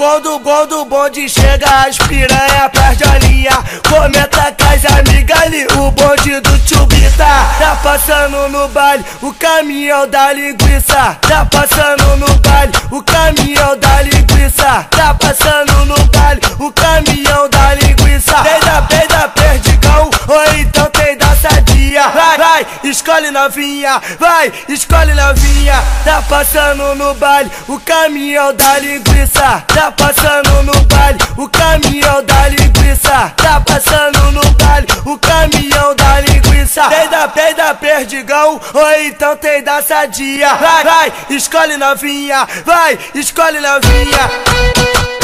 Quando, o bonde chega, as piranha perde a linha. Comenta com as amigas ali, o bonde do Tchubita. Tá passando no baile, o caminhão da linguiça. Tá passando no baile, o caminhão da linguiça. Tá passando no baile, o caminhão novinha, vai, escolhe novinha. Tá passando no baile, o caminhão da linguiça. Tá passando no baile, o caminhão da linguiça. Tá passando no baile, o caminhão da linguiça. Tem da, tem da perdigão, ou então tem da sadia. Vai, vai, escolhe novinha, vai, escolhe novinha.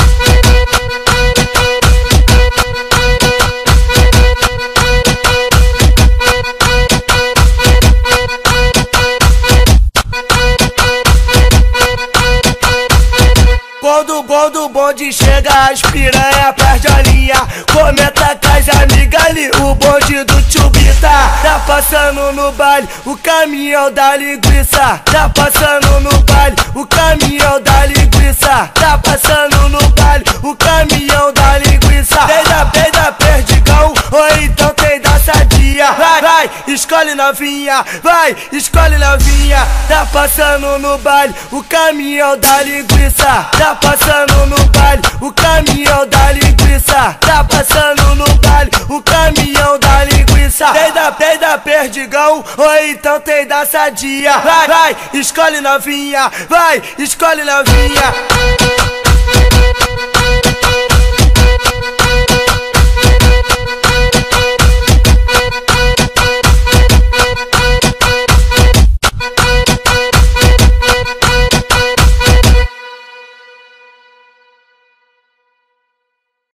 Quando, quando o bonde chega, as piranha perde a linha. Comenta com as amigas ali, o bonde do Tchubita. Tá passando no baile, o caminhão da linguiça. Tá passando no baile, o caminhão da linguiça. Tá passando no baile, o caminhão da escolhe novinha, vai, escolhe novinha. Tá passando no baile, o caminhão da linguiça. Tá passando no baile, o caminhão da linguiça. Tá passando no baile, o caminhão da linguiça. Tem da, tem da perdigão, ou então tem da sadia. Vai, vai, escolhe novinha, vai, escolhe novinha.